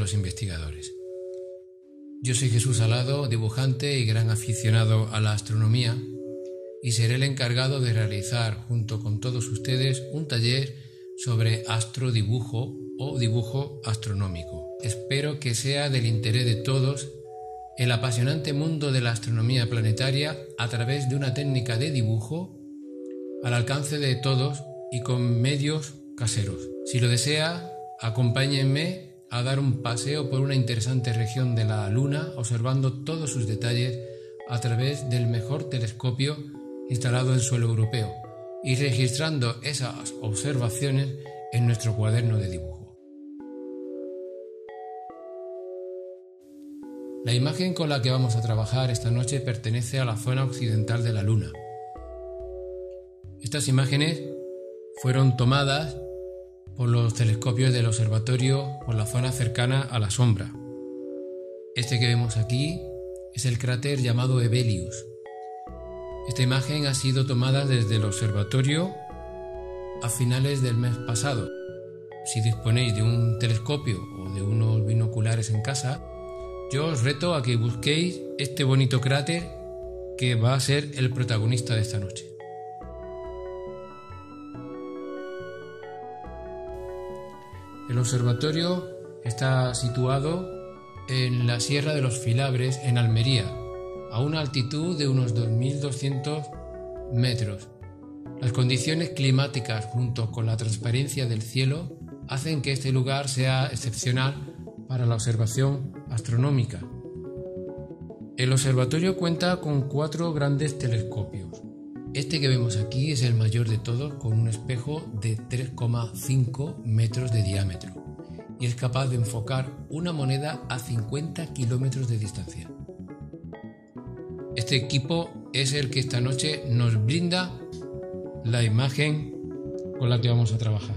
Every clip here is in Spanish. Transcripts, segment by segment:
los Investigadores. Yo soy Jesús Alado, dibujante y gran aficionado a la astronomía, y seré el encargado de realizar junto con todos ustedes un taller sobre astrodibujo o dibujo astronómico. Espero que sea del interés de todos el apasionante mundo de la astronomía planetaria a través de una técnica de dibujo al alcance de todos y con medios caseros. Si lo desea, acompáñenme a dar un paseo por una interesante región de la Luna observando todos sus detalles a través del mejor telescopio instalado en suelo europeo y registrando esas observaciones en nuestro cuaderno de dibujo. La imagen con la que vamos a trabajar esta noche pertenece a la zona occidental de la Luna. Estas imágenes fueron tomadas por los telescopios del observatorio por la zona cercana a la sombra. Este que vemos aquí es el cráter llamado Hevelius. Esta imagen ha sido tomada desde el observatorio a finales del mes pasado. Si disponéis de un telescopio o de unos binoculares en casa, yo os reto a que busquéis este bonito cráter que va a ser el protagonista de esta noche. El observatorio está situado en la Sierra de los Filabres, en Almería, a una altitud de unos 2.200 metros. Las condiciones climáticas junto con la transparencia del cielo hacen que este lugar sea excepcional para la observación astronómica. El observatorio cuenta con cuatro grandes telescopios. Este que vemos aquí es el mayor de todos con un espejo de 3,5 metros de diámetro y es capaz de enfocar una moneda a 50 kilómetros de distancia. Este equipo es el que esta noche nos brinda la imagen con la que vamos a trabajar.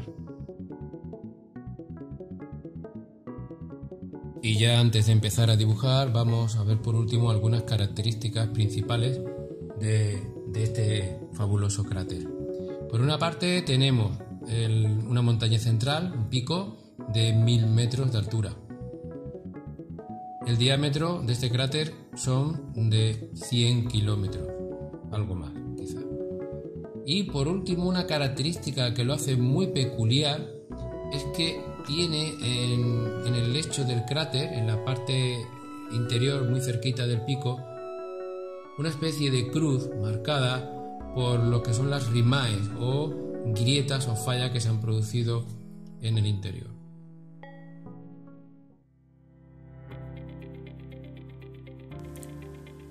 Y ya antes de empezar a dibujar vamos a ver por último algunas características principales de, este fabuloso cráter. Por una parte tenemos una montaña central, un pico de 1000 metros de altura. El diámetro de este cráter son de 100 kilómetros, algo más quizá. Y por último una característica que lo hace muy peculiar es que tiene en, el lecho del cráter, en la parte interior muy cerquita del pico, una especie de cruz marcada por lo que son las rimaes o grietas o fallas que se han producido en el interior.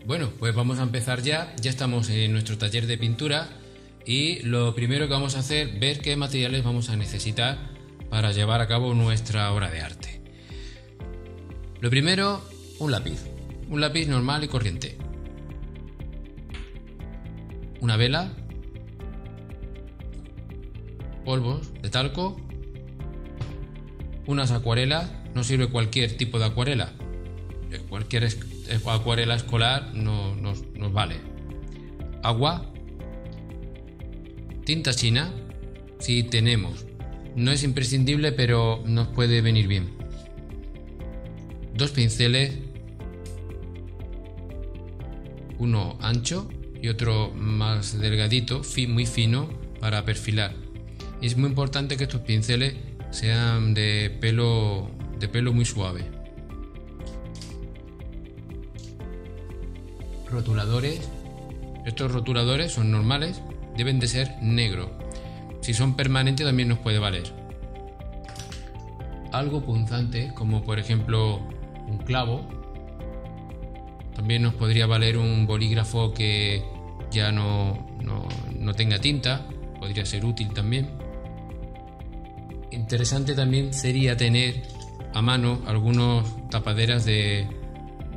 Bueno, pues vamos a empezar ya. Ya estamos en nuestro taller de pintura y lo primero que vamos a hacer es ver qué materiales vamos a necesitar para llevar a cabo nuestra obra de arte. Lo primero, un lápiz. Un lápiz normal y corriente. Una vela. Polvos de talco. Unas acuarelas. No sirve cualquier tipo de acuarela. Cualquier acuarela escolar no, nos vale. Agua. Tinta china. Si tenemos no es imprescindible, pero nos puede venir bien. Dos pinceles, uno ancho y otro más delgadito, muy fino, para perfilar. es muy importante que estos pinceles sean de pelo, de pelo muy suave. Rotuladores. Estos rotuladores son normales, deben de ser negros si son permanentes también nos puede valer. Algo punzante, como por ejemplo un clavo. También nos podría valer un bolígrafo que ya no, no, tenga tinta. Podría ser útil también. Interesante también sería tener a mano algunos tapaderas de,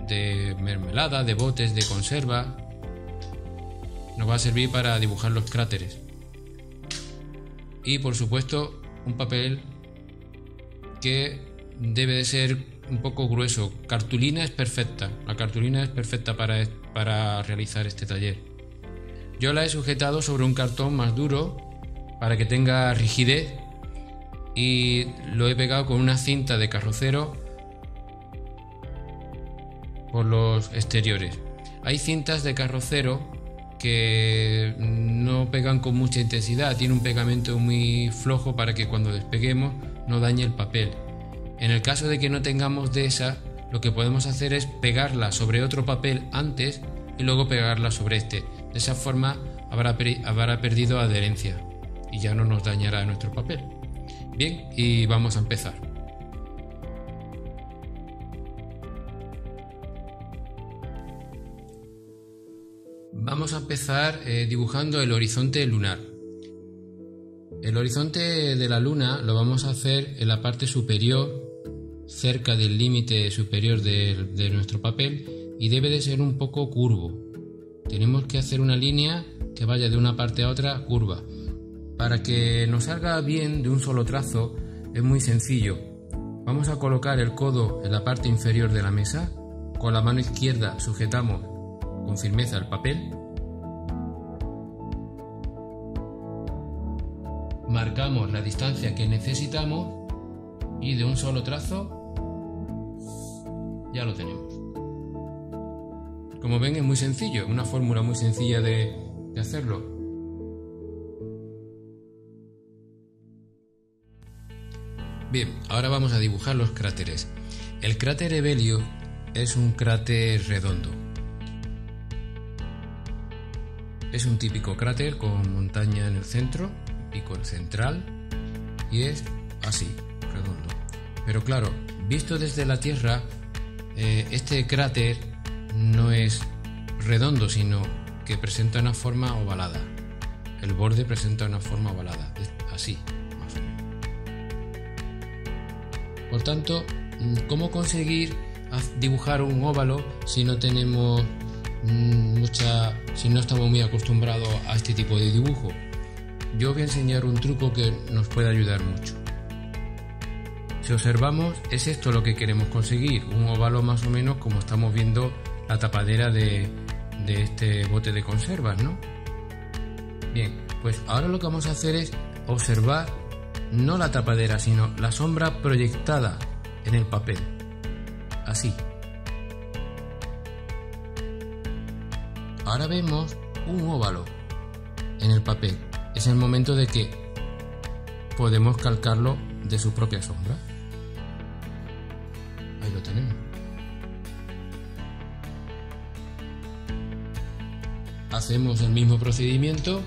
de mermelada, de botes de conserva. Nos va a servir para dibujar los cráteres y por supuesto un papel que debe de ser un poco grueso. Cartulina es perfecta, la cartulina es perfecta para, para realizar este taller. Yo la he sujetado sobre un cartón más duro para que tenga rigidez y lo he pegado con una cinta de carrocero por los exteriores. Hay cintas de carrocero que no pegan con mucha intensidad, tiene un pegamento muy flojo para que cuando despeguemos no dañe el papel. En el caso de que no tengamos de esa, lo que podemos hacer es pegarla sobre otro papel antes y luego pegarla sobre este. De esa forma habrá, habrá perdido adherencia y ya no nos dañará nuestro papel. Bien, y vamos a empezar. Vamos a empezar eh, dibujando el horizonte lunar. El horizonte de la luna lo vamos a hacer en la parte superior, cerca del límite superior de, nuestro papel y debe de ser un poco curvo. Tenemos que hacer una línea que vaya de una parte a otra curva. Para que nos salga bien de un solo trazo es muy sencillo. Vamos a colocar el codo en la parte inferior de la mesa, con la mano izquierda sujetamos con firmeza el papel marcamos la distancia que necesitamos y de un solo trazo ya lo tenemos. Como ven es muy sencillo, una fórmula muy sencilla de, hacerlo. Bien, ahora vamos a dibujar los cráteres. El cráter Evelio es un cráter redondo. Es un típico cráter con montaña en el centro pico central y es así, redondo. Pero claro, visto desde la Tierra, eh, este cráter no es redondo, sino que presenta una forma ovalada. El borde presenta una forma ovalada, así, más o menos. Por tanto, ¿cómo conseguir dibujar un óvalo si no tenemos mm, mucha, si no estamos muy acostumbrados a este tipo de dibujo? yo voy a enseñar un truco que nos puede ayudar mucho. Si observamos, es esto lo que queremos conseguir, un óvalo más o menos como estamos viendo la tapadera de, este bote de conservas, ¿no? Bien, pues ahora lo que vamos a hacer es observar no la tapadera, sino la sombra proyectada en el papel. Así. Ahora vemos un óvalo en el papel es el momento de que podemos calcarlo de su propia sombra. Ahí lo tenemos. Hacemos el mismo procedimiento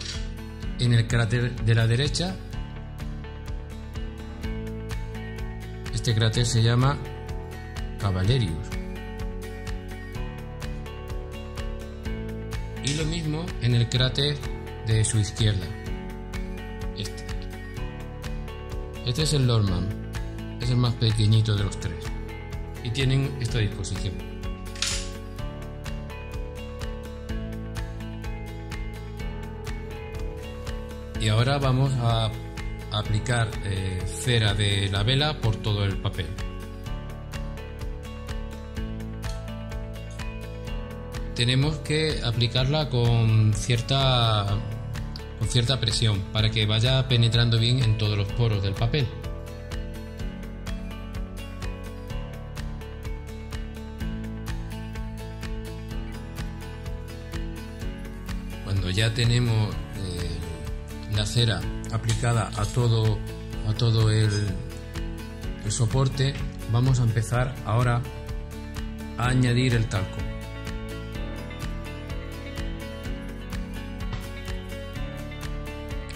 en el cráter de la derecha. Este cráter se llama Cavalerius. Y lo mismo en el cráter de su izquierda. Este es el Lordman, es el más pequeñito de los tres y tienen esta disposición. Y ahora vamos a aplicar eh, cera de la vela por todo el papel. Tenemos que aplicarla con cierta con cierta presión para que vaya penetrando bien en todos los poros del papel. Cuando ya tenemos eh, la cera aplicada a todo, a todo el, el soporte, vamos a empezar ahora a añadir el talco.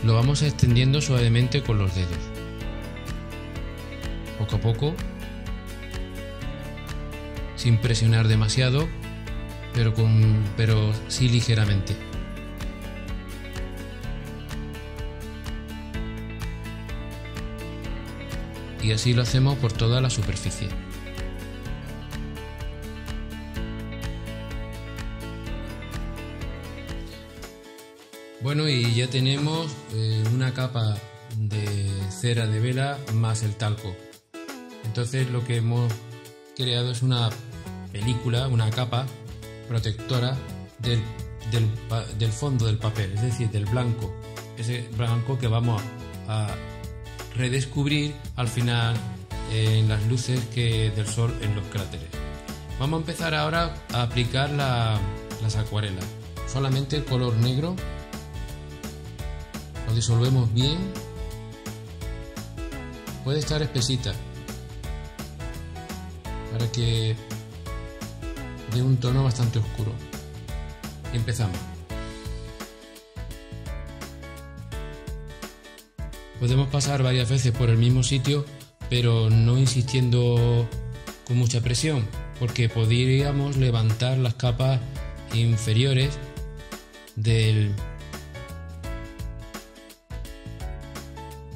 Lo vamos extendiendo suavemente con los dedos. Poco a poco, sin presionar demasiado, pero, con, pero sí ligeramente. Y así lo hacemos por toda la superficie. Bueno, y ya tenemos eh, una capa de cera de vela más el talco. Entonces lo que hemos creado es una película, una capa protectora del, del, fondo del papel, es decir, del blanco. Ese blanco que vamos a, redescubrir al final en las luces que del sol en los cráteres. Vamos a empezar ahora a aplicar las acuarelas. Solamente el color negro lo disolvemos bien. Puede estar espesita para que dé un tono bastante oscuro. empezamos. Podemos pasar varias veces por el mismo sitio, pero no insistiendo con mucha presión, porque podríamos levantar las capas inferiores del,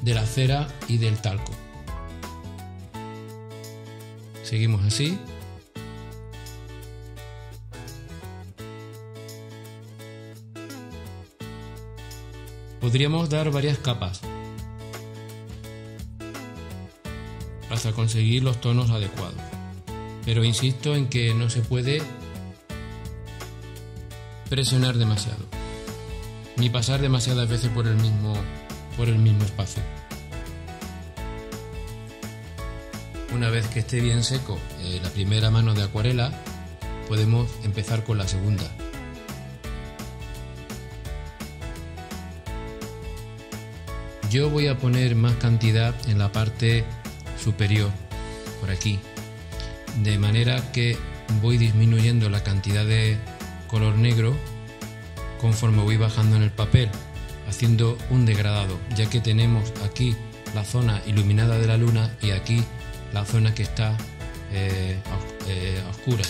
de la cera y del talco. Seguimos así. Podríamos dar varias capas hasta conseguir los tonos adecuados. Pero insisto en que no se puede presionar demasiado, ni pasar demasiadas veces por el mismo, por el mismo espacio. Una vez que esté bien seco eh, la primera mano de acuarela, podemos empezar con la segunda. Yo voy a poner más cantidad en la parte superior, por aquí, de manera que voy disminuyendo la cantidad de color negro conforme voy bajando en el papel, haciendo un degradado, ya que tenemos aquí la zona iluminada de la luna y aquí la zona que está eh, eh, oscura.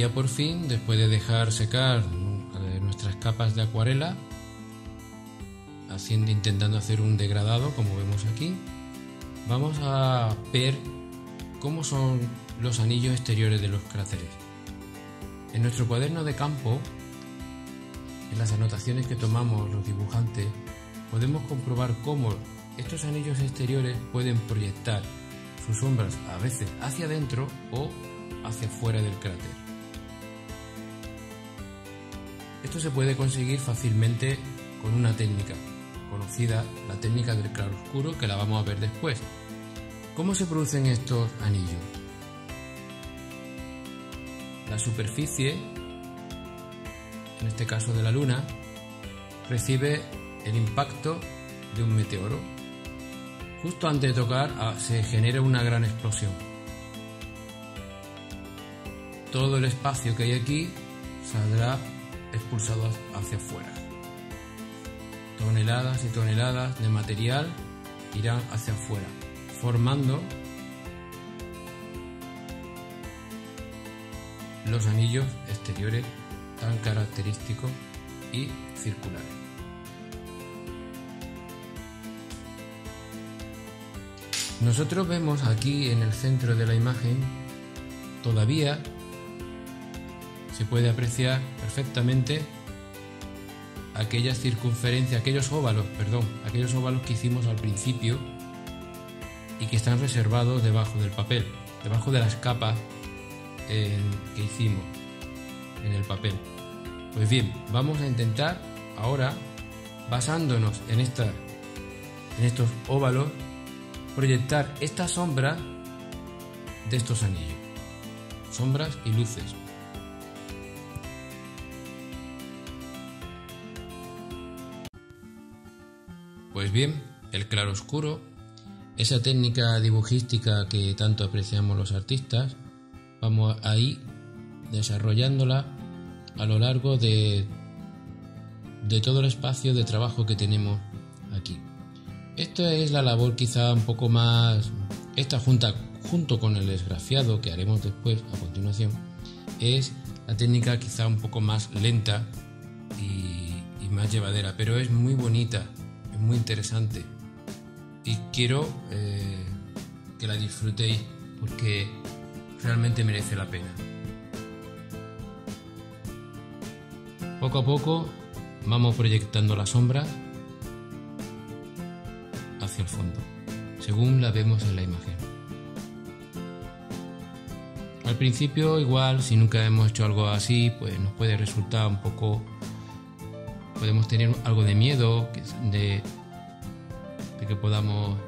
Ya por fin, después de dejar secar eh, nuestras capas de acuarela, haciendo, intentando hacer un degradado, como vemos aquí, vamos a ver cómo son los anillos exteriores de los cráteres. En nuestro cuaderno de campo, en las anotaciones que tomamos los dibujantes, podemos comprobar cómo estos anillos exteriores pueden proyectar sus sombras a veces hacia adentro o hacia fuera del cráter. Esto se puede conseguir fácilmente con una técnica conocida, la técnica del claroscuro, que la vamos a ver después. ¿Cómo se producen estos anillos? La superficie, en este caso de la Luna, recibe el impacto de un meteoro. Justo antes de tocar ah, se genera una gran explosión. Todo el espacio que hay aquí saldrá expulsados hacia afuera. Toneladas y toneladas de material irán hacia afuera, formando los anillos exteriores tan característicos y circulares. Nosotros vemos aquí en el centro de la imagen todavía se puede apreciar perfectamente aquellas circunferencias, aquellos óvalos, perdón, aquellos óvalos que hicimos al principio y que están reservados debajo del papel, debajo de las capas que hicimos en el papel. Pues bien, vamos a intentar ahora, basándonos en, en estos óvalos, proyectar esta sombra de estos anillos. Sombras y luces. Pues bien, el claroscuro, esa técnica dibujística que tanto apreciamos los artistas, vamos ahí desarrollándola a lo largo de, de todo el espacio de trabajo que tenemos aquí. Esta es la labor quizá un poco más, esta junta junto con el desgrafiado que haremos después a continuación, es la técnica quizá un poco más lenta y más llevadera, pero es muy bonita muy interesante y quiero eh, que la disfrutéis porque realmente merece la pena. Poco a poco vamos proyectando la sombra hacia el fondo, según la vemos en la imagen. Al principio igual, si nunca hemos hecho algo así, pues nos puede resultar un poco... Podemos tener algo de miedo de, que podamos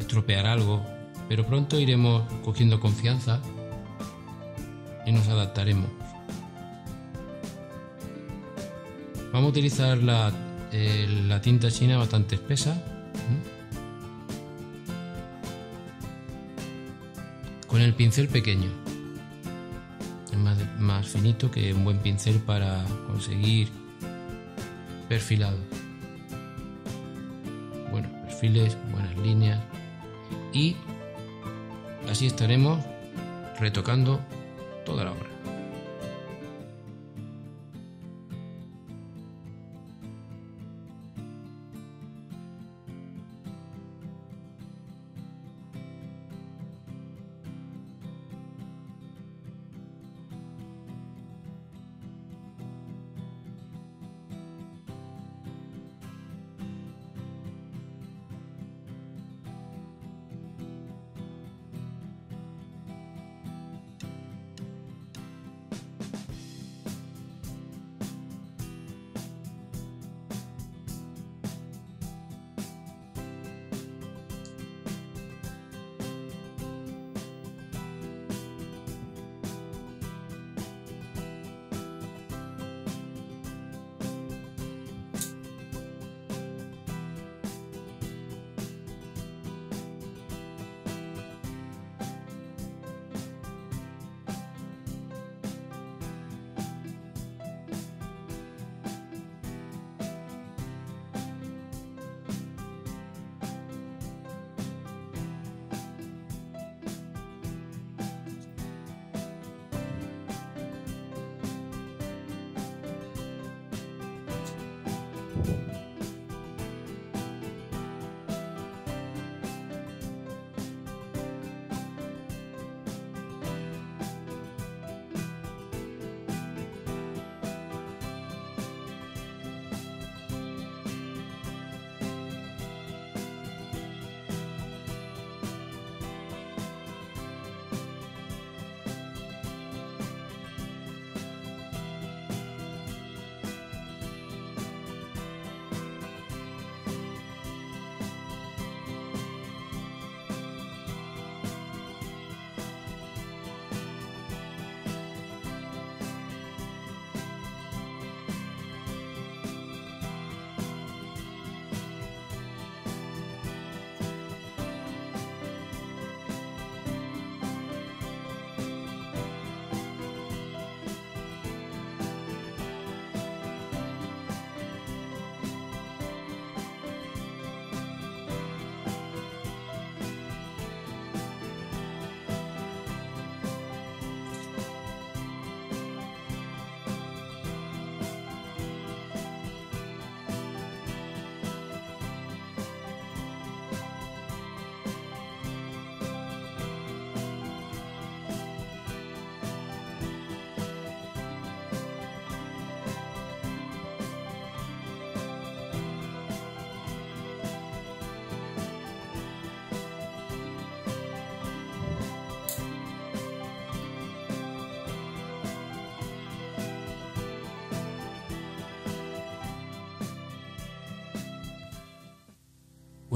estropear algo, pero pronto iremos cogiendo confianza y nos adaptaremos. Vamos a utilizar la, tinta china bastante espesa. Con el pincel pequeño. Es más finito que un buen pincel para conseguir perfilado. Buenos perfiles, buenas líneas. Y así estaremos retocando toda la obra.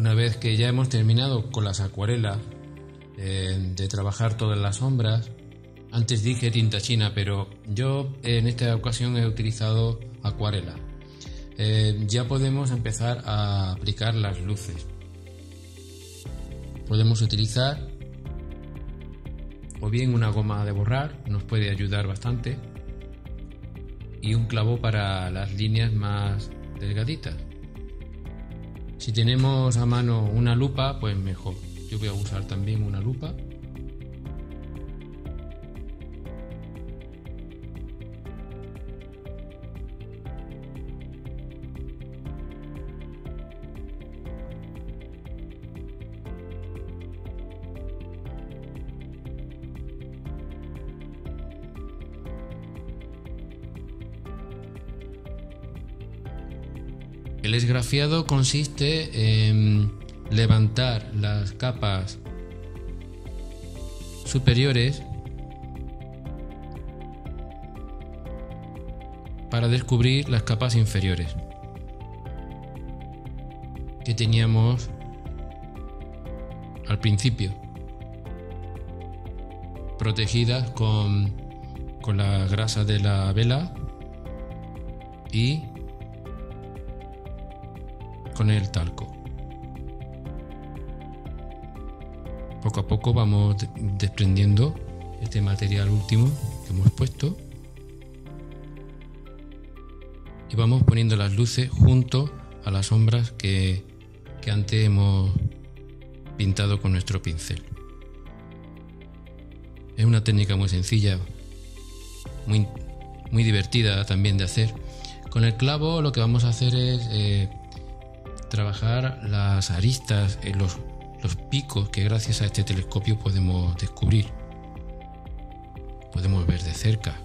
Una vez que ya hemos terminado con las acuarelas, eh, de trabajar todas las sombras, antes dije tinta china, pero yo en esta ocasión he utilizado acuarela. Eh, ya podemos empezar a aplicar las luces. Podemos utilizar o bien una goma de borrar, nos puede ayudar bastante, y un clavo para las líneas más delgaditas. Si tenemos a mano una lupa, pues mejor. Yo voy a usar también una lupa El esgrafiado consiste en levantar las capas superiores para descubrir las capas inferiores que teníamos al principio, protegidas con, con la grasa de la vela y con el talco. Poco a poco vamos desprendiendo este material último que hemos puesto y vamos poniendo las luces junto a las sombras que, que antes hemos pintado con nuestro pincel. Es una técnica muy sencilla, muy, muy divertida también de hacer. Con el clavo lo que vamos a hacer es eh, trabajar las aristas, eh, los, los picos que gracias a este telescopio podemos descubrir. Podemos ver de cerca.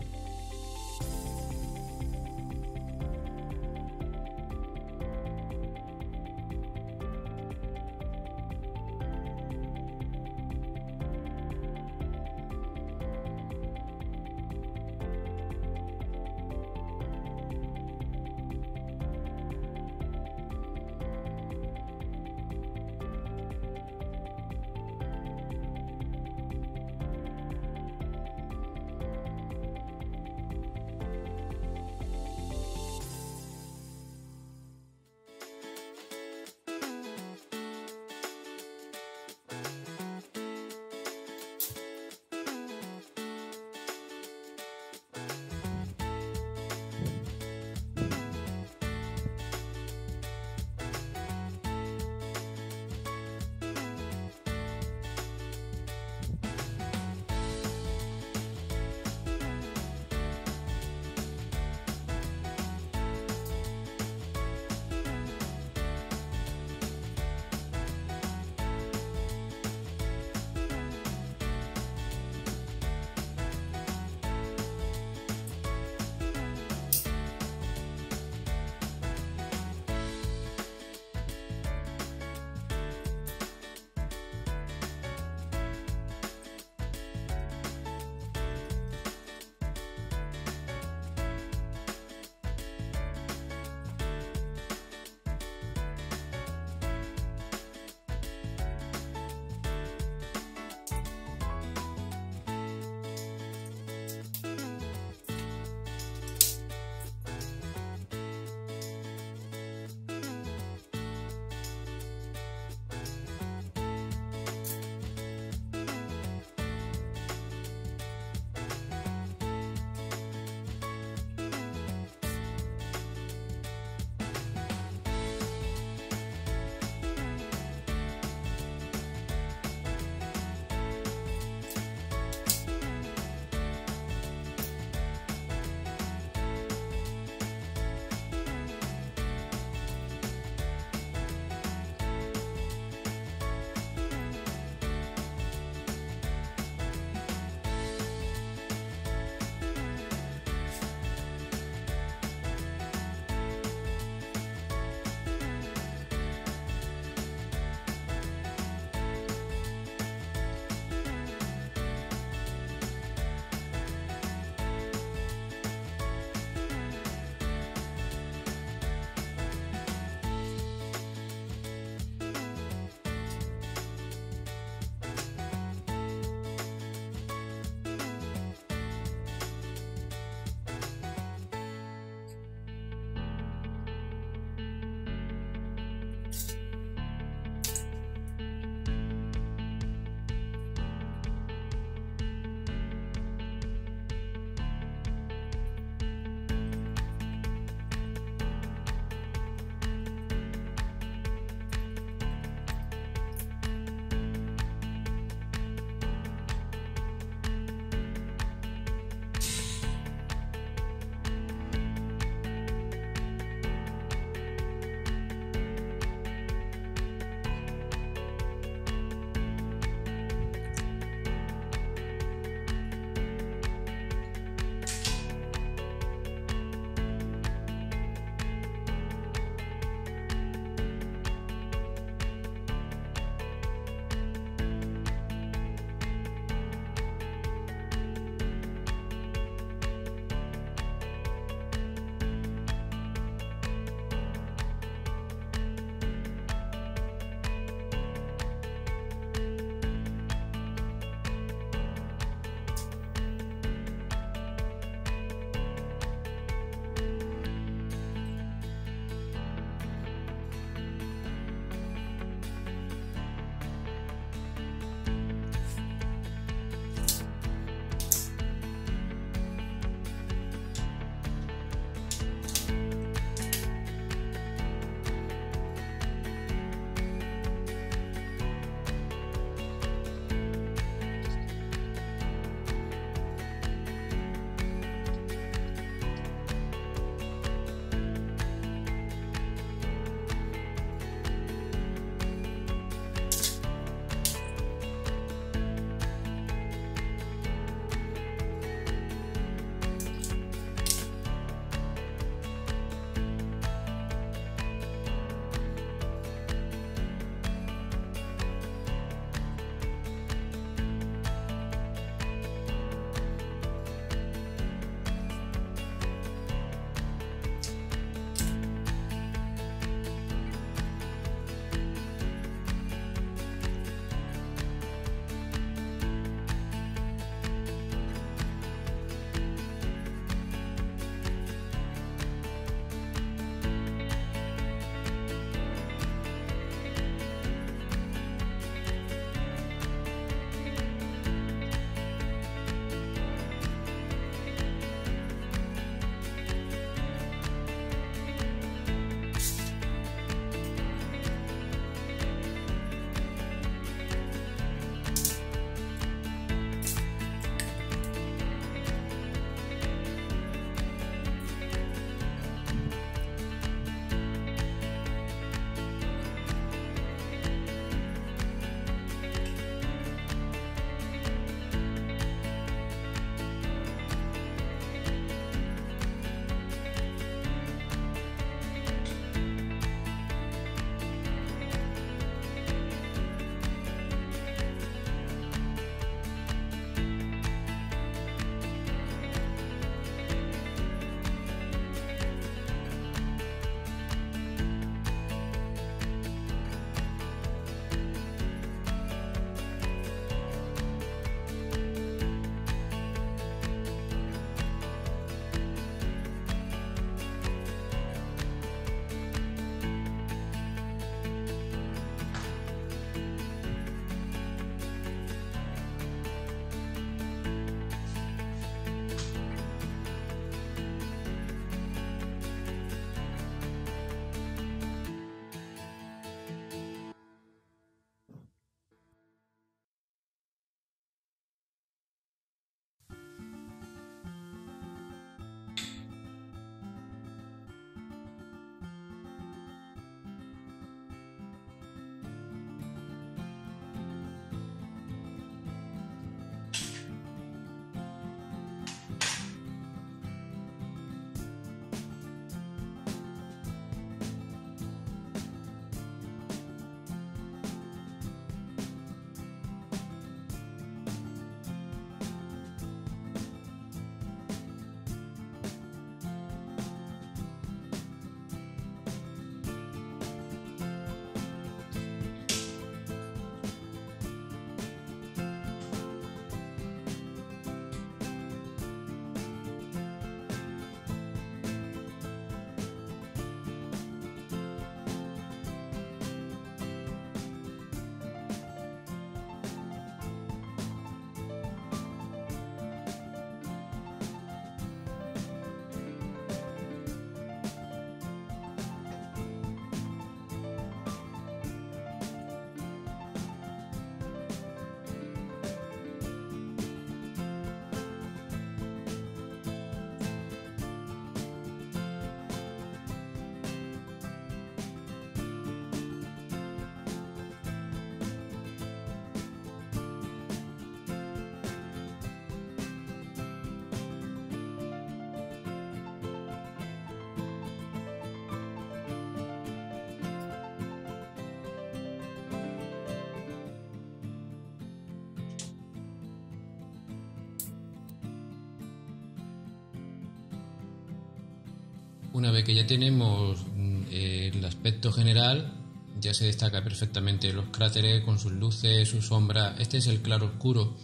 Una vez que ya tenemos mm, el aspecto general, ya se destaca perfectamente los cráteres con sus luces, sus sombras. Este es el claro oscuro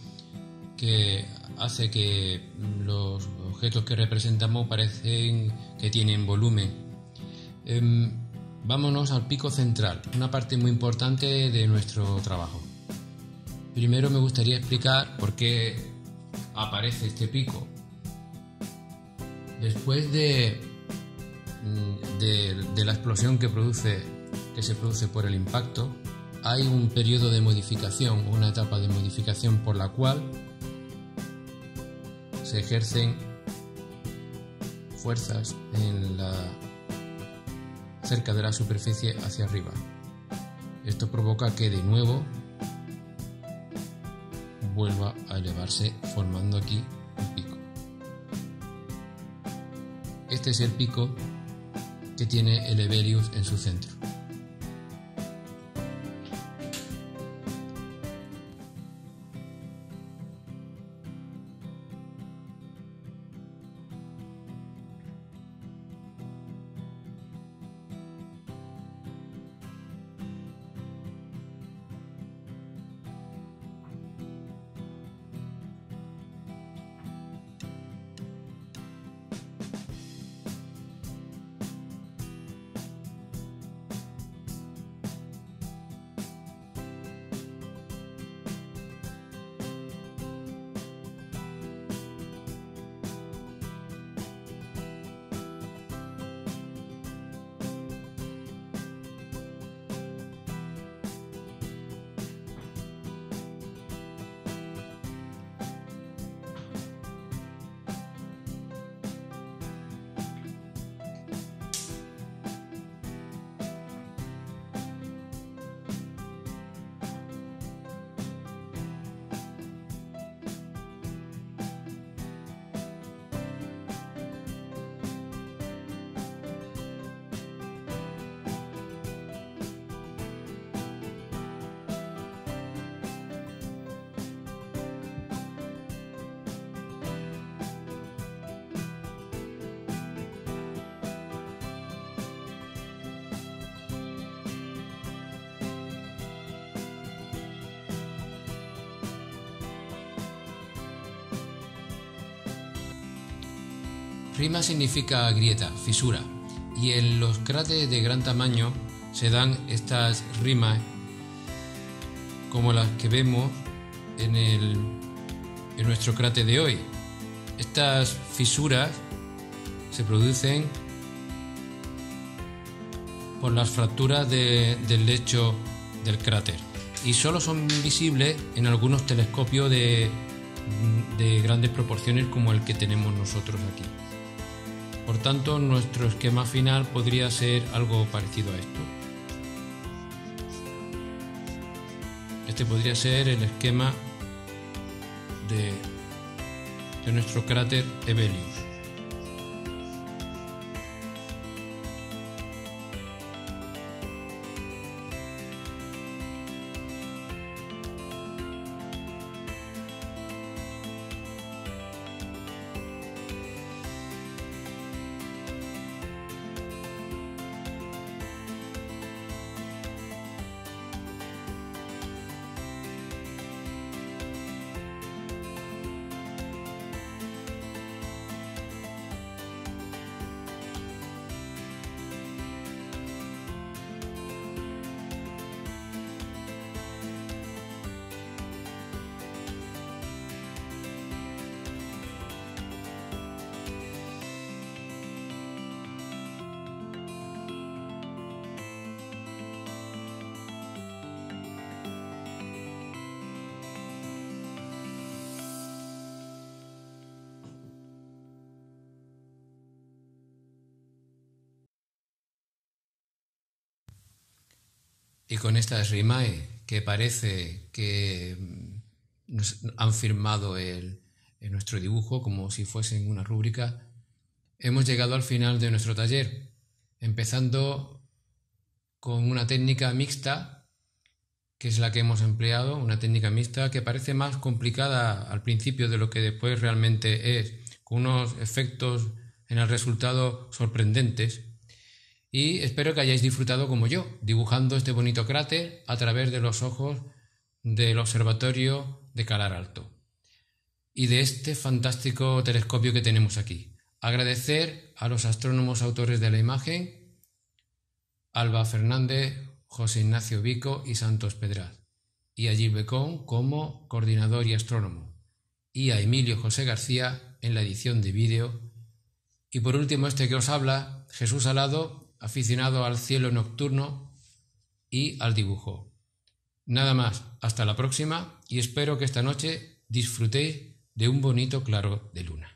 que hace que los objetos que representamos parecen que tienen volumen. Em, vámonos al pico central, una parte muy importante de nuestro trabajo. Primero me gustaría explicar por qué aparece este pico. Después de, mm, de, de la explosión que, produce, que se produce por el impacto, hay un periodo de modificación, una etapa de modificación por la cual se ejercen fuerzas en la, cerca de la superficie hacia arriba. Esto provoca que de nuevo vuelva a elevarse formando aquí un pico. Este es el pico que tiene el Ebelius en su centro. Rima significa grieta, fisura, y en los cráteres de gran tamaño se dan estas rimas como las que vemos en, el, en nuestro cráter de hoy. Estas fisuras se producen por las fracturas del lecho del cráter y solo son visibles en algunos telescopios de grandes proporciones como el que tenemos nosotros aquí. Por tanto, nuestro esquema final podría ser algo parecido a esto. Este podría ser el esquema de, nuestro cráter Hevelius. Y con estas rimae que parece que mm, han firmado el, nuestro dibujo como si fuesen una rúbrica, hemos llegado al final de nuestro taller, empezando con una técnica mixta, que es la que hemos empleado, una técnica mixta que parece más complicada al principio de lo que después realmente es, con unos efectos en el resultado sorprendentes y espero que hayáis disfrutado como yo, dibujando este bonito cráter a través de los ojos del observatorio de Calar Alto y de este fantástico telescopio que tenemos aquí. Agradecer a los astrónomos autores de la imagen, Alba Fernández, José Ignacio Vico y Santos Pedraz, y a Gil Becón como coordinador y astrónomo, y a Emilio José García en la edición de vídeo, y por último este que os habla, Jesús Alado, aficionado al cielo nocturno y al dibujo. Nada más, hasta la próxima y espero que esta noche disfrutéis de un bonito claro de luna.